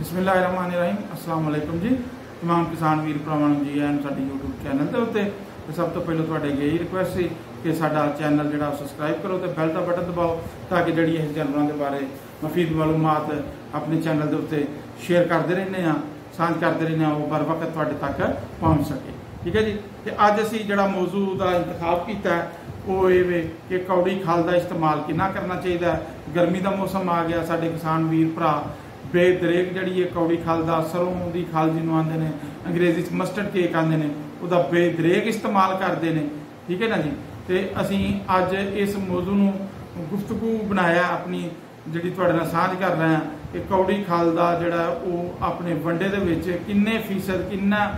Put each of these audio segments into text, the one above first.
ਬਿਸਮਿਲ੍ਲਾਹਿਰਰਹਿਮਾਨਿਰਰਹੀਮ। ਅਸਲਾਮ ਅਲੈਕਮ ਜੀ। ਤਮਾਮ ਕਿਸਾਨ ਵੀਰ ਭਰਾਵਾਂ ਨੂੰ ਜੀ ਆਇਆਂ ਸਾਡੇ YouTube ਚੈਨਲ ਦੇ ਉੱਤੇ। ਤੇ ਸਭ ਤੋਂ ਪਹਿਲਾਂ ਤੁਹਾਡੇ ਅੱਗੇ ਇਹ ਰਿਕੁਐਸਟ ਸੀ ਕਿ ਸਾਡਾ ਚੈਨਲ ਜਿਹੜਾ ਸਬਸਕ੍ਰਾਈਬ ਕਰੋ ਤੇ ਬੈਲ ਦਾ ਬਟਨ ਦਬਾਓ ਤਾਂ ਕਿ ਜਿਹੜੀ ਇਹ ਜਾਨਵਰਾਂ ਦੇ ਬਾਰੇ ਮਫੀਦ ਮਾਲੂਮਾਤ ਆਪਣੇ ਚੈਨਲ ਦੇ ਉੱਤੇ ਸ਼ੇਅਰ ਕਰਦੇ ਰਹਿੰਦੇ ਆ ਸਾਂਝ ਕਰਦੇ ਰਹਿੰਦੇ ਆ ਉਹ ਬਰ ਵਕਤ ਤੁਹਾਡੇ ਤੱਕ ਪਹੁੰਚ ਸਕੇ। ਠੀਕ ਹੈ ਜੀ? ਤੇ ਅੱਜ ਅਸੀਂ ਜਿਹੜਾ ਮੌਜੂ ਦਾ ਇੰਤਖਾਬ ਕੀਤਾ, ਉਹ ਇਹ ਵੇ ਕਿ ਕੌੜੀ ਖਲ ਦਾ ਇਸਤੇਮਾਲ ਕਿੰਨਾ ਕਰਨਾ ਚਾਹੀਦਾ ਗਰਮੀ ਦਾ ਮੌਸਮ ਆ ਗਿਆ, ਸਾਡੇ ਕਿਸਾਨ ਵੀਰ ਭਰਾ ਬੇਦਰੇਕ ਜਿਹੜੀ ਇਹ ਕੌੜੀ ਖਲ ਦਾ ਸਰੋਂ ਦੀ ਖਲ ਜਿਹਨੂੰ ਆਂਦੇ ਨੇ, ਅੰਗਰੇਜ਼ੀ ਚ ਮਸਟਰਡ ਕੇਕ ਆਂਦੇ ਨੇ, ਉਹਦਾ ਬੇਦਰੇਕ ਇਸਤੇਮਾਲ ਕਰਦੇ ਨੇ। ਠੀਕ ਹੈ ਨਾ ਜੀ? ਤੇ ਅਸੀਂ ਅੱਜ ਇਸ ਮੌਜੂ ਨੂੰ ਗੁਫ਼ਤਗੂ ਬਣਾਇਆ, ਆਪਣੀ ਜਿਹੜੀ ਤੁਹਾਡੇ ਨਾਲ ਸਾਂਝ ਕਰ ਰਹੇ ਹਾਂ ਕਿ ਕੌੜੀ ਖਲ ਦਾ ਜਿਹੜਾ ਉਹ ਆਪਣੇ ਵੰਡੇ ਦੇ ਵਿੱਚ ਕਿੰਨੇ ਫੀਸਦ, ਕਿੰਨਾ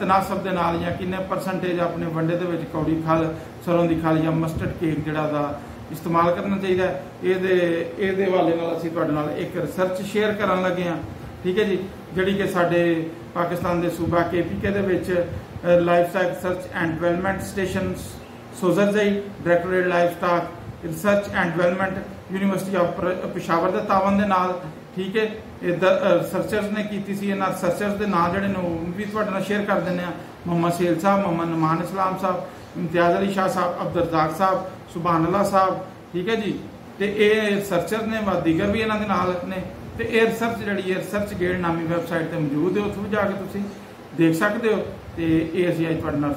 ਤਨਾਸਬ ਦੇ ਨਾਲ ਜਾਂ ਕਿੰਨੇ ਪਰਸੈਂਟੇਜ ਆਪਣੇ ਵੰਡੇ ਦੇ ਵਿੱਚ ਕੌੜੀ ਖਲ, ਸਰੋਂ ਦੀ ਖਲ ਜਾਂ ਮਸਟਰਡ ਕੇਕ ਜਿਹੜਾ ਦਾ ਇਸਤੇਮਾਲ ਕਰਨਾ ਚਾਹੀਦਾ ਹੈ। ਇਹਦੇ ਇਹਦੇ ਹਵਾਲੇ ਨਾਲ ਅਸੀਂ ਤੁਹਾਡੇ ਨਾਲ ਇੱਕ ਰਿਸਰਚ ਸ਼ੇਅਰ ਕਰਨ ਲੱਗੇ ਹਾਂ। ਠੀਕ ਹੈ ਜੀ? ਜਿਹੜੀ ਕਿ ਸਾਡੇ ਪਾਕਿਸਤਾਨ ਦੇ ਸੂਬਾ ਕੇਪੀਕੇ ਦੇ ਵਿੱਚ livestock research and development station ਸੋਜ਼ਰਜ਼ਈ directorate livestock research and development university of Peshawar ਦੇ ਤਾਵਨ ਦੇ ਨਾਲ, ਠੀਕ ਹੈ? ਇਹ ਰਿਸਰਚਰਸ ਨੇ ਕੀਤੀ ਸੀ। ਇਹਨਾਂ ਰਿਸਰਚਰਸ ਦੇ ਨਾਂ ਜਿਹੜੇ ਨੇ, ਉਹ ਵੀ ਤੁਹਾਡੇ ਨਾਲ ਸ਼ੇਅਰ ਕਰ ਦਿੰਦੇ ਆ ਮੁਹੰਮਦ ਸੇਲ ਸਾਹਿਬ, ਮੁਹੰਮਦ ਨਮਾਨ ਇਸਲਾਮ ਸਾਹਿਬ, ਇਮਤਿਆਜ਼ ਅਲੀ ਸ਼ਾਹ ਸਾਹਿਬ ਅਬਦੁਲ ਰਜ਼ਾਕ ਸਾਹਿਬ ਸੁਭਾਨ ਅੱਲਾ ਸਾਹਿਬ, ਠੀਕ ਹੈ ਜੀ? ਤੇ ਇਹ ਰਿਸਰਚਰ ਨੇ, ਵਾ ਦੀਗਰ ਵੀ ਇਹਨਾਂ ਦੇ ਨਾਲ ਨੇ। ਤੇ ਇਹ ਰਿਸਰਚ ਜਿਹੜੀ ਹੈ ਰਿਸਰਚ ਗੇੜ ਨਾਮੀ ਵੈਬਸਾਈਟ ਤੇ ਮੌਜੂਦ ਹੈ, ਉੱਥੋਂ ਜਾ ਕੇ ਤੁਸੀਂ ਦੇਖ ਸਕਦੇ ਹੋ। ਤੇ ਇਹ ਅਸੀਂ ਅੱਜ ਤੁਹਾਡੇ ਨਾਲ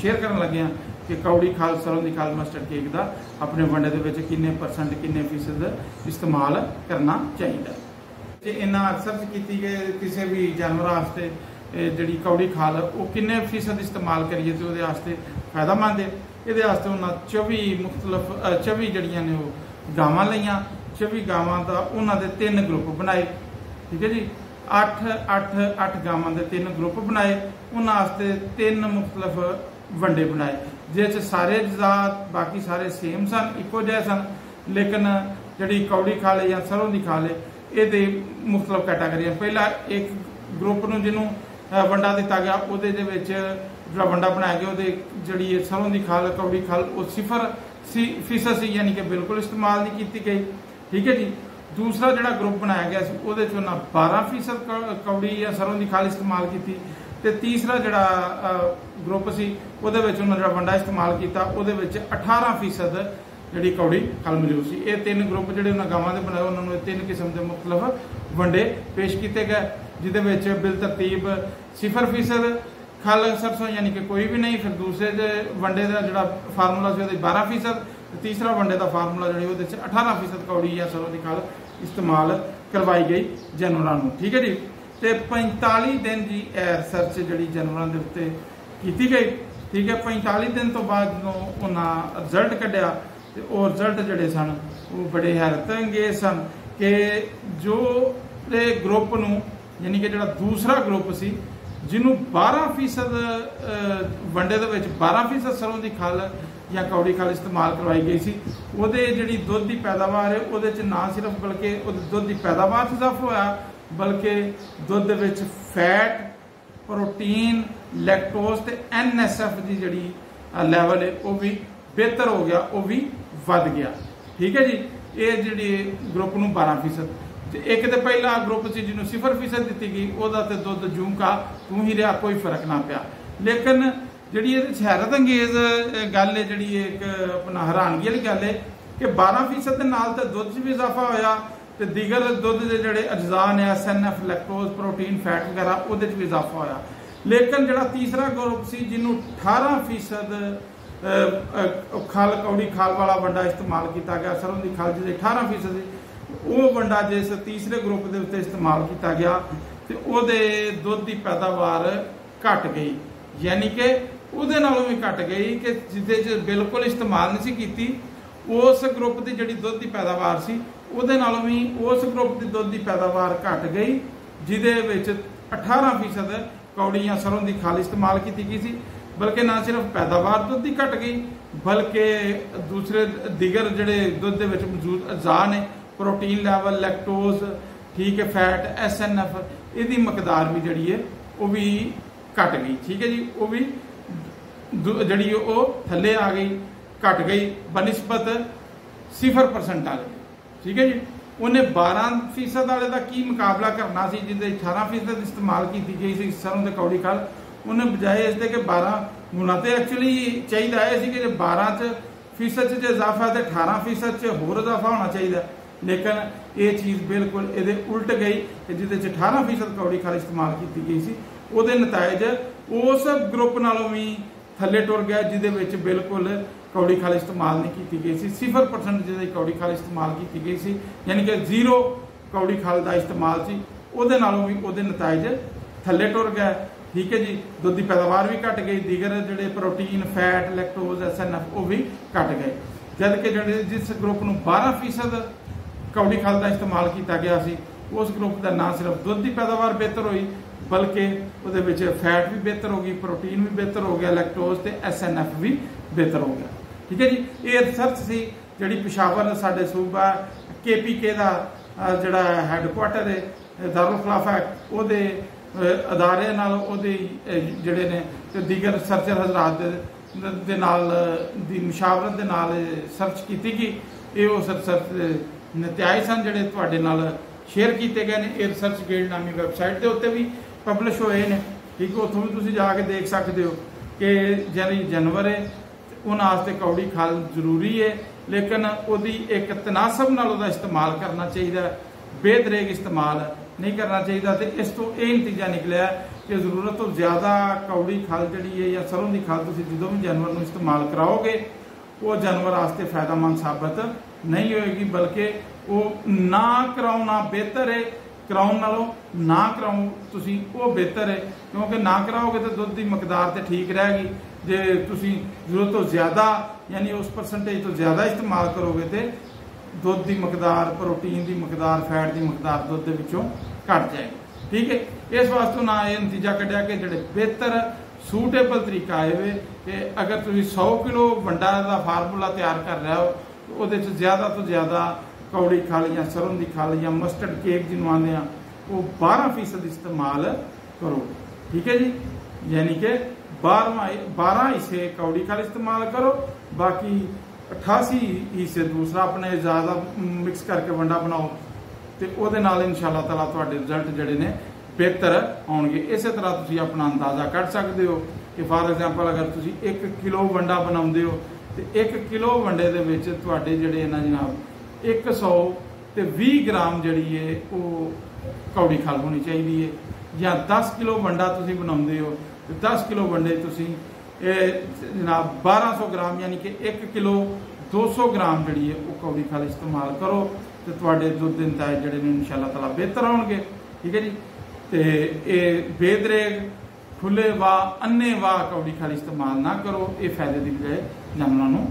ਸ਼ੇਅਰ ਕਰਨ ਲੱਗੇ ਹਾਂ ਕਿ ਕੌੜੀ ਖਾਲ ਸਰੋਂ ਦੀ ਖਾਲ ਮਸਟਰਡ ਕੇਕ ਦਾ ਆਪਣੇ ਵੰਡੇ ਦੇ ਵਿੱਚ ਕਿੰਨੇ ਪਰਸੈਂਟ ਕਿੰਨੇ ਫੀਸਦ ਇਸਤੇਮਾਲ ਕਰਨਾ ਚਾਹੀਦਾ। ਤੇ ਇਹਨਾਂ ਰਿਸਰਚ ਕੀਤੀ ਗਈ ਕਿਸੇ ਵੀ ਜਾਨਵਰ ਵਾਸਤੇ ਜਿਹੜੀ ਕੌੜੀ ਖਾਲ ਉਹ ਕਿੰਨੇ ਫੀਸਦ ਇਸਤੇਮਾਲ ਕਰੀਏ ਤੇ ਉਹਦੇ ਵਾਸਤੇ ਫਾਇਦਾਮੰਦ ਹੈ? ਇਹਦੇ ਵਾਸਤੇ ਉਹਨਾਂ 24 ਮੁxtਲਫ 24 ਜਿਹੜੀਆਂ ਨੇ ਉਹ ਗਾਵਾਂ ਲਈਆਂ। 24 ਗਾਵਾਂ ਦਾ ਉਹਨਾਂ ਦੇ ਤਿੰਨ ਗਰੁੱਪ ਬਣਾਏ। ਠੀਕ ਹੈ ਜੀ? 8 8 8 ਗਾਵਾਂ ਦੇ ਤਿੰਨ ਗਰੁੱਪ ਬਣਾਏ। ਉਹਨਾਂ ਵਾਸਤੇ ਤਿੰਨ ਮੁxtਲਫ ਵੰਡੇ ਬਣਾਏ। ਜਿਸ ਚ ਸਾਰੇ ਜਜ਼ਾਤ ਬਾਕੀ ਸਾਰੇ ਸੇਮ ਸਨ, ਇੱਕੋ ਜਿਹੇ ਸਨ। ਲੇਕਿਨ ਜਿਹੜੀ ਕੌੜੀ ਖਾਲੇ ਜਾਂ ਸਰੋਂ ਦੀ ਖਾਲੇ ਇਹਦੇ ਮੁxtਲਫ ਕੈਟਾਗਰੀਆਂ। ਪਹਿਲਾ ਇੱਕ ਗਰੁੱਪ ਨੂੰ ਜਿਹਨੂੰ ਵੰਡਾ ਦਿੱਤਾ ਗਿਆ। ਉਹਦੇ ਦੇ ਵਿੱਚ ਜਿਹੜਾ ਵੰਡਾ ਬਣਾਇਆ ਗਿਆ, ਉਹਦੇ ਜਿਹੜੀ ਸਰੋਂ ਦੀ ਖਾਲ ਕੌੜੀ ਖਾਲ, ਉਹ ਸਿਫਰ ਸੀ ਫੀਸਦ ਸੀ, ਯਾਨੀ ਕਿ ਬਿਲਕੁਲ ਇਸਤੇਮਾਲ ਨਹੀਂ ਕੀਤੀ ਗਈ। ਠੀਕ ਹੈ ਜੀ? ਦੂਸਰਾ ਜਿਹੜਾ ਗਰੁੱਪ ਬਣਾਇਆ ਗਿਆ ਸੀ, ਉਹਦੇ ਚ ਉਹਨਾਂ 12 ਫੀਸਦ ਕੌੜੀ ਜਾਂ ਸਰੋਂ ਦੀ ਖਾਲ ਇਸਤੇਮਾਲ ਕੀਤੀ। ਤੇ ਤੀਸਰਾ ਜਿਹੜਾ ਗਰੁੱਪ ਸੀ, ਉਹਦੇ ਵਿੱਚ ਉਹਨਾਂ ਜਿਹੜਾ ਵੰਡਾ ਇਸਤੇਮਾਲ ਕੀਤਾ, ਉਹਦੇ ਵਿੱਚ 18 ਫੀਸਦ ਜਿਹੜੀ ਕੌੜੀ ਖਲ ਮੌਜੂਦ ਸੀ। ਇਹ ਤਿੰਨ ਗਰੁੱਪ ਜਿਹੜੇ ਉਹਨਾਂ ਗਾਵਾਂ ਦੇ ਬਣਾਏ, ਉਹਨਾਂ ਨੂੰ ਇਹ ਤਿੰਨ ਕਿਸਮ ਦੇ ਮੁxtਲਫ ਵੰਡੇ ਪੇਸ਼ ਕੀਤੇ ਗਏ। ਜਿਹਦੇ ਵਿੱਚ ਬਿਲ ਤਰਤੀਬ 0% ਖਲ ਸਰਸੋਂ ਯਾਨੀ ਕਿ ਕੋਈ ਵੀ ਨਹੀਂ, ਫਿਰ ਦੂਸਰੇ ਦੇ ਵੰਡੇ ਦਾ ਜਿਹੜਾ ਫਾਰਮੂਲਾ ਸੀ ਉਹਦੇ 12% ਤੇ ਤੀਸਰਾ ਵੰਡੇ ਦਾ ਫਾਰਮੂਲਾ ਜਿਹੜੀ ਉਹਦੇ ਚ 18% ਕੌੜੀ ਜਾਂ ਸਰੋਂ ਦੀ ਖਲ ਇਸਤੇਮਾਲ ਕਰਵਾਈ ਗਈ ਜਨਵਰਾਂ ਨੂੰ। ਠੀਕ ਹੈ ਜੀ? ਤੇ 45 ਦਿਨ ਦੀ ਇਹ ਰਿਸਰਚ ਜਿਹੜੀ ਜਨਵਰਾਂ ਦੇ ਉੱਤੇ ਕੀਤੀ ਗਈ, ਠੀਕ ਹੈ? 45 ਦਿਨ ਤੋਂ ਬਾਅਦ ਜਦੋਂ ਉਹਨਾਂ ਰਿਜ਼ਲਟ ਕੱਢਿਆ, ਤੇ ਉਹ ਰਿਜ਼ਲਟ ਜਿਹੜੇ ਸਨ, ਉਹ ਬੜੇ ਹੈਰਤ ਅੰਗੇਜ਼ ਸਨ ਕਿ ਜੋ ਇਹ ਗਰੁੱਪ ਨੂੰ ਯਾਨੀ ਕਿ ਜਿਹੜਾ ਦੂਸਰਾ ਗਰੁੱਪ ਸੀ, ਜਿਹਨੂੰ 12% ਵੰਡੇ ਦੇ ਵਿੱਚ 12% ਸਰੋਂ ਦੀ ਖਲ ਜਾਂ ਕੌੜੀ ਖਲ ਇਸਤੇਮਾਲ ਕਰਵਾਈ ਗਈ ਸੀ, ਉਹਦੇ ਜਿਹੜੀ ਦੁੱਧ ਦੀ ਪੈਦਾਵਾਰ ਹੈ, ਉਹਦੇ ਚ ਨਾ ਸਿਰਫ ਬਲਕਿ ਉਹਦੇ ਦੁੱਧ ਦੀ ਪੈਦਾਵਾਰ 'ਚ ਇਜ਼ਾਫਾ ਹੋਇਆ, ਬਲਕਿ ਦੁੱਧ ਦੇ ਵਿੱਚ ਫੈਟ, ਪ੍ਰੋਟੀਨ, ਲੈਕਟੋਜ਼ ਤੇ ਐਨਐਸਐਫ ਦੀ ਜਿਹੜੀ ਲੈਵਲ ਹੈ, ਉਹ ਵੀ ਬਿਹਤਰ ਹੋ ਗਿਆ, ਉਹ ਵੀ ਵੱਧ ਗਿਆ। ਠੀਕ ਹੈ ਜੀ? ਇਹ ਜਿਹੜੀ ਗਰੁੱਪ ਨੂੰ 12% ਤੇ ਇੱਕ ਤੇ ਪਹਿਲਾ ਗਰੁੱਪ ਸੀ ਜਿਹਨੂੰ 0% ਦਿੱਤੀ ਗਈ ਉਹਦਾ ਤੇ ਦੁੱਧ ਜੂੰਕਾ ਤੂੰ ਹੀ ਰਿਹਾ ਕੋਈ ਫ਼ਰਕ ਨਾ ਪਿਆ। ਲੇਕਿਨ ਜਿਹੜੀ ਇਹ 'ਚ ਹੈਰਤ ਅੰਗੇਜ਼ ਗੱਲ ਹੈ ਜਿਹੜੀ ਇੱਕ ਆਪਣਾ ਹੈਰਾਨਗੀ ਵਾਲੀ ਗੱਲ ਹੈ ਕਿ 12% ਦੇ ਨਾਲ ਤੇ ਦੁੱਧ 'ਚ ਵੀ ਇਜ਼ਾਫਾ ਹੋਇਆ ਤੇ ਦੀਗਰ ਦੁੱਧ ਦੇ ਜਿਹੜੇ ਅਜਜ਼ਾ ਨੇ ਐਸਐਨਐਫ ਲੈਕਟੋਜ਼ ਪ੍ਰੋਟੀਨ ਫੈਟ ਵਗੈਰਾ ਉਹਦੇ 'ਚ ਵੀ ਇਜ਼ਾਫਾ ਹੋਇਆ। ਲੇਕਿਨ ਜਿਹੜਾ ਤੀਸਰਾ ਗਰੁੱਪ ਸੀ ਜਿਹਨੂੰ 18% ਅਹ, ਖਾਲ ਕੌੜੀ ਖਾਲ ਵਾਲਾ ਵੰਡਾ ਇਸਤੇਮਾਲ ਕੀਤਾ ਗਿਆ ਸਰੋਂ ਦੀ ਖਾਲ ਜਿਹਦੇ 18% ਸੀ ਉਹ ਵੰਡਾ ਜਿਸ ਤੀਸਰੇ ਗਰੁੱਪ ਦੇ ਉੱਤੇ ਇਸਤੇਮਾਲ ਕੀਤਾ ਗਿਆ ਤੇ ਉਹਦੇ ਦੁੱਧ ਦੀ ਪੈਦਾਵਾਰ ਘਟ ਗਈ। ਯਾਨੀ ਕਿ ਉਹਦੇ ਨਾਲੋਂ ਵੀ ਘਟ ਗਈ ਕਿ ਜਿਹਦੇ 'ਚ ਬਿਲਕੁਲ ਇਸਤੇਮਾਲ ਨਹੀਂ ਸੀ ਕੀਤੀ, ਉਸ ਗਰੁੱਪ ਦੀ ਜਿਹੜੀ ਦੁੱਧ ਦੀ ਪੈਦਾਵਾਰ ਸੀ, ਉਹਦੇ ਨਾਲੋਂ ਵੀ ਉਸ ਗਰੁੱਪ ਦੀ ਦੁੱਧ ਦੀ ਪੈਦਾਵਾਰ ਘਟ ਗਈ, ਜਿਹਦੇ ਵਿੱਚ 18% ਜਾਂ ਸਰੋਂ ਦੀ ਖਾਲ ਇਸਤੇਮਾਲ ਕੀਤੀ ਗਈ ਸੀ। ਬਲਕਿ ਨਾ ਸਿਰਫ ਪੈਦਾਵਾਰ ਦੁੱਧ ਦੀ ਘਟ ਗਈ, ਬਲਕਿ ਦੂਸਰੇ ਦਿਗਰ ਜਿਹੜੇ ਦੁੱਧ ਦੇ ਵਿੱਚ ਮੌਜੂਦ ਅਜਜ਼ਾ ਨੇ ਪ੍ਰੋਟੀਨ ਲੈਵਲ, ਲੈਕਟੋਜ਼, ਠੀਕ ਹੈ, ਫੈਟ ਐਸਐਨਐਫ ਇਹਦੀ ਮਕਦਾਰ ਵੀ ਜਿਹੜੀ ਹੈ, ਉਹ ਵੀ ਘਟ ਗਈ, ਠੀਕ ਹੈ ਜੀ, ਉਹ ਵੀ ਦੁ- ਜਿਹੜੀ ਉਹ ਥੱਲੇ ਆ ਗਈ, ਘਟ ਗਈ, ਬਨਿਸਬਤ 0% ਆ ਗਈ, ਠੀਕ ਹੈ ਜੀ। ਉਹਨੇ 12% ਵਾਲੇ ਦਾ ਕੀ ਮੁਕਾਬਲਾ ਕਰਨਾ ਸੀ, ਜਿਹਦੇ 18% ਇਸਤੇਮਾਲ ਕੀਤੀ ਗਈ ਸੀ, ਸਰੋਂ ਦੇ ਕੌੜੀ ਖਲ, ਉਹਨੇ ਬਜਾਏ ਇਸ ਦੇ ਕਿ 12 ਗੁਣਾ ਤੇ ਐਕਚੁਅਲੀ ਚਾਹੀਦਾ ਇਹ ਸੀ ਕਿ ਜੇ 12 ਚ ਫੀਸਦ ਚ ਜੇ ਇਜ਼ਾਫਾ, ਤੇ 18 ਫੀਸਦ ਚ ਹੋਰ ਇਜ਼ਾਫਾ ਹੋਣਾ ਚਾਹੀਦਾ। ਲੇਕਿਨ ਇਹ ਚੀਜ਼ ਬਿਲਕੁਲ ਇਹਦੇ ਉਲਟ ਗਈ ਜਿਹਦੇ ਚ 18 ਫੀਸਦ ਕੌੜੀ ਖਲ ਇਸਤੇਮਾਲ ਕੀਤੀ ਗਈ ਸੀ, ਉਹਦੇ ਨਤੀਜੇ ਉਸ ਗਰੁੱਪ ਨਾਲੋਂ ਵੀ ਥੱਲੇ ਟੁਰ ਗਿਆ ਜਿਹਦੇ ਵਿੱਚ ਬਿਲਕੁਲ ਕੌੜੀ ਖਾਲ ਇਸਤੇਮਾਲ ਨਹੀਂ ਕੀਤੀ ਗਈ ਸੀ। 0% ਜਿਹਦੇ ਕੌੜੀ ਖਾਲ ਇਸਤੇਮਾਲ ਕੀਤੀ ਗਈ ਸੀ, ਯਾਨੀ ਕਿ ਜ਼ੀਰੋ ਕੌੜੀ ਖਾਲ ਦਾ ਇਸਤੇਮਾਲ ਸੀ, ਉਹਦੇ ਨਾਲੋਂ ਵੀ ਉਹਦੇ ਨਤੀਜੇ ਥੱਲੇ ਟੁਰ ਗਿਆ। ਠੀਕ ਹੈ ਜੀ, ਦੁੱਧ ਦੀ ਪੈਦਾਵਾਰ ਵੀ ਘਟ ਗਈ, ਦੀਗਰ ਜਿਹੜੇ ਪ੍ਰੋਟੀਨ, ਫੈਟ, ਲੈਕਟੋਜ਼ ਐਸਐਨਐਫ ਉਹ ਵੀ ਘਟ ਗਏ। ਜਦ ਕਿ ਜਿਹੜੇ ਜਿਸ ਗਰੁੱਪ ਨੂੰ 12% ਕੌੜੀ ਖਲ ਦਾ ਇਸਤੇਮਾਲ ਕੀਤਾ ਗਿਆ ਸੀ। ਉਸ ਗਰੁੱਪ ਦਾ ਨਾ ਸਿਰਫ ਦੁੱਧ ਦੀ ਪੈਦਾਵਾਰ ਬਿਹਤਰ ਹੋਈ, ਬਲਕਿ ਉਹਦੇ ਵਿੱਚ ਫੈਟ ਵੀ ਬਿਹਤਰ ਹੋ ਗਈ ਪ੍ਰੋਟੀਨ ਵੀ ਬਿਹਤਰ ਹੋ ਗਿਆ ਲੈਕਟੋਜ਼ ਤੇ ਐਸਐਨਐਫ ਵੀ ਬਿਹਤਰ ਹੋ ਗਿਆ। ਠੀਕ ਹੈ ਜੀ? ਇਹ ਰਿਸਰਚ ਸੀ ਜਿਹੜੀ ਪਿਸ਼ਾਵਰ ਸਾਡੇ ਸੂਬਾ ਕੇਪੀਕੇ ਦਾ ਜਿਹੜਾ ਹੈੱਡਕੁਆਟਰ ਹੈ ਦਾਰੁਲ ਖਲਾਫਾ ਉਹਦੇ ਅਦਾਰੇ ਨਾਲ ਉਹਦੇ ਜਿਹੜੇ ਨੇ ਤੇ ਦੀਗਰ ਸਰਚਰ ਹਜ਼ਰਤ ਦੇ ਨਾਲ, ਦੀ ਮੁਸ਼ਾਵਰਤ ਦੇ ਨਾਲ ਸਰਚ ਕੀਤੀ ਗਈ। ਇਹ ਉਸ ਰਿਸਰਚ ਨਤੀਜੇ ਸਨ ਜਿਹੜੇ ਤੁਹਾਡੇ ਨਾਲ ਸ਼ੇਅਰ ਕੀਤੇ ਗਏ ਨੇ। ਇਹ ਰਿਸਰਚ ਗੇਡ ਨਾਮੀ ਵੈਬਸਾਈਟ ਦੇ ਉੱਤੇ ਵੀ ਪਬਲਿਸ਼ ਹੋਏ ਨੇ। ਠੀਕ, ਉੱਥੋਂ ਵੀ ਤੁਸੀਂ ਜਾ ਕੇ ਦੇਖ ਸਕਦੇ ਹੋ ਕਿ ਜਿਹੜੀ ਜਾਨਵਰ ਹੈ, ਉਹਨਾਂ ਵਾਸਤੇ ਕੌੜੀ ਖਾਲ ਜ਼ਰੂਰੀ ਹੈ, ਲੇਕਿਨ ਉਹਦੀ ਇੱਕ ਤਨਾਸਬ ਨਾਲ ਉਹਦਾ ਇਸਤੇਮਾਲ ਕਰਨਾ ਚਾਹੀਦਾ ਬੇਦਰੇਗ ਇਸਤੇਮਾਲ ਨਹੀਂ ਕਰਨਾ ਚਾਹੀਦਾ ਤੇ ਇਸ ਤੋਂ ਇਹ ਨਤੀਜਾ ਨਿਕਲਿਆ ਕਿ ਜ਼ਰੂਰਤ ਤੋਂ ਜ਼ਿਆਦਾ ਕੌੜੀ ਖਾਲ ਜਿਹੜੀ ਹੈ ਜਾਂ ਸਰੋਂ ਦੀ ਖਾਲ ਤੁਸੀਂ ਜਦੋਂ ਵੀ ਜਾਨਵਰ ਨੂੰ ਇਸਤੇਮਾਲ ਕਰਾਓਗੇ, ਉਹ ਜਾਨਵਰ ਵਾਸਤੇ ਫਾਇਦਾਮੰਦ ਸਾਬਤ ਨਹੀਂ ਹੋਏਗੀ, ਬਲਕਿ ਉਹ ਨਾ ਕਰਾਉਣਾ ਬਿਹਤਰ ਹੈ ਕਰਾਉਣ ਨਾਲੋਂ ਨਾ ਕਰਾਉ ਤੁਸੀਂ ਉਹ ਬਿਹਤਰ ਹੈ ਕਿਉਂਕਿ ਨਾ ਕਰਾਓਗੇ ਤਾਂ ਦੁੱਧ ਦੀ ਮਕਦਾਰ ਤੇ ਠੀਕ ਰਹੇਗੀ। ਜੇ ਤੁਸੀਂ ਜ਼ਰੂਰਤ ਤੋਂ ਜ਼ਿਆਦਾ, ਯਾਨੀ ਉਸ ਪਰਸੈਂਟੇਜ ਤੋਂ ਜ਼ਿਆਦਾ ਇਸਤੇਮਾਲ ਕਰੋਗੇ ਤੇ ਦੁੱਧ ਦੀ ਮਕਦਾਰ, ਪ੍ਰੋਟੀਨ ਦੀ ਮਕਦਾਰ, ਫੈਟ ਦੀ ਮਕਦਾਰ ਦੁੱਧ ਦੇ ਵਿੱਚੋਂ ਘਟ ਜਾਏਗੀ। ਠੀਕ ਹੈ ਇਸ ਵਾਸਤੇ ਨਾ ਇਹ ਨਤੀਜਾ ਕੱਢਿਆ ਕਿ ਜਿਹੜੇ ਬਿਹਤਰ ਸੂਟੇਬਲ ਤਰੀਕਾ ਇਹ ਕਿ ਅਗਰ ਤੁਸੀਂ 100 ਕਿਲੋ ਵੰਡਾ ਦਾ ਫਾਰਮੂਲਾ ਤਿਆਰ ਕਰ ਰਹੇ ਹੋ ਉਹਦੇ ਚ ਜ਼ਿਆਦਾ ਤੋਂ ਜ਼ਿਆਦਾ ਕੌੜੀ ਖਲ ਜਾਂ ਸਰੋਂ ਦੀ ਖਾਲ ਜਾਂ ਮਸਟਰਡ ਕੇਕ ਜਿਹਨੂੰ ਆਂਦੇ ਆ, ਉਹ 12% ਇਸਤੇਮਾਲ ਕਰੋ। ਠੀਕ ਹੈ ਜੀ? ਯਾਨੀ ਕਿ 12 12 ਹਿੱਸੇ ਕੌੜੀ ਖਲ ਇਸਤੇਮਾਲ ਕਰੋ, ਬਾਕੀ 88 ਹਿੱਸੇ ਦੂਸਰਾ ਆਪਣੇ ਜ਼ਿਆਦਾ ਮਿਕਸ ਕਰਕੇ ਵੰਡਾ ਬਣਾਓ, ਤੇ ਉਹਦੇ ਨਾਲ ਇਨਸ਼ਾਅੱਲਾ ਤਾਲਾ ਤੁਹਾਡੇ ਰਿਜ਼ਲਟ ਜਿਹੜੇ ਨੇ ਬਿਹਤਰ ਆਉਣਗੇ। ਇਸੇ ਤਰ੍ਹਾਂ ਤੁਸੀਂ ਆਪਣਾ ਅੰਦਾਜ਼ਾ ਕੱਢ ਸਕਦੇ ਹੋ ਕਿ ਫਾਰ ਐਗਜ਼ਾਮਪਲ ਅਗਰ ਤੁਸੀਂ 1 ਕਿਲੋ ਵੰਡਾ ਬਣਾਉਂਦੇ ਹੋ ਤੇ 1 ਕਿਲੋ ਵੰਡੇ ਦੇ ਵਿੱਚ ਤੁਹਾਡੇ ਜਿਹੜੇ ਨਾ ਜਨਾਬ 100 ਤੇ 20 ਗ੍ਰਾਮ ਜਿਹੜੀ ਹੈ ਉਹ ਕੌੜੀ ਖਲ ਹੋਣੀ ਚਾਹੀਦੀ ਹੈ ਜਾਂ 10 ਕਿਲੋ ਵੰਡਾ ਤੁਸੀਂ ਬਣਾਉਂਦੇ ਹੋ ਤੇ 10 ਕਿਲੋ ਵੰਡੇ ਤੁਸੀਂ, ਇਹ ਜਨਾਬ 1200 ਗ੍ਰਾਮ ਯਾਨੀ ਕਿ 1 ਕਿਲੋ 200 ਗ੍ਰਾਮ ਜਿਹੜੀ ਹੈ ਉਹ ਕੌੜੀ ਖਲ ਇਸਤੇਮਾਲ ਕਰੋ ਤੇ ਤੁਹਾਡੇ ਦੁੱਧ ਦੇ ਨਤੀਜੇ ਜਿਹੜੇ ਨੇ ਇਨਸ਼ਾਅੱਲਾ ਤਾਲਾ ਬਿਹਤਰ ਹੋਣਗੇ। ਠੀਕ ਹੈ ਜੀ? ਤੇ ਇਹ ਬੇਦਰੇਗ ਖੁੱਲੇ ਵਾ ਅੰਨੇ ਵਾ ਕੌੜੀ ਖਲ ਇਸਤੇਮਾਲ ਨਾ ਕਰੋ, ਇਹ ਫਾਇਦੇ ਦੀ ਬਜਾਏ ਜਾਨਵਰਾਂ ਨੂੰ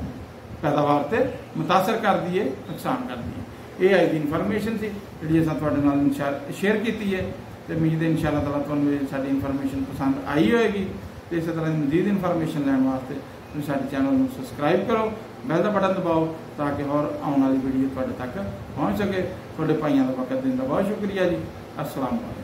ਪੈਦਾਵਾਰ ਤੇ متاثر ਕਰਦੀ ਹੈ ਨੁਕਸਾਨ ਕਰਦੀ ਹੈ ਇਹ ਆਈ ਦੀ ਇਨਫੋਰਮੇਸ਼ਨ ਸੀ ਜਿਹੜੀ ਅਸੀਂ ਤੁਹਾਡੇ ਨਾਲ ਸ਼ੇਅਰ ਕੀਤੀ ਹੈ ਤੇ ਉਮੀਦ ਹੈ ਇਨਸ਼ਾਅੱਲਾ ਤਾਲਾ ਤੁਹਾਨੂੰ ਇਹ ਸਾਡੀ ਇਨਫੋਰਮੇਸ਼ਨ ਪਸੰਦ ਆਈ ਹੋਏਗੀ ਤੇ ਇਸੇ ਤਰ੍ਹਾਂ ਦੀ ਮਜ਼ੀਦ ਇਨਫੋਰਮੇਸ਼ਨ ਲੈਣ ਵਾਸਤੇ ਤੁਸੀਂ ਸਾਡੇ ਚੈਨਲ ਨੂੰ ਸਬਸਕ੍ਰਾਈਬ ਕਰੋ ਬੈਲ ਦਾ ਬਟਨ ਦਬਾਓ ਤਾਂ ਕਿ ਹੋਰ ਆਉਣ ਵਾਲੀ ਵੀਡੀਓ ਤੁਹਾਡੇ ਤੱਕ ਪਹੁੰਚ ਸਕੇ ਤੁਹਾਡੇ ਭਾਈਆਂ ਦਾ ਵਕਤ ਦੇਣ ਦਾ ਬਹੁਤ ਸ਼ੁਕਰੀਆ ਜੀ ਅਸਲਾਮ ਅਲੈਕੁਮ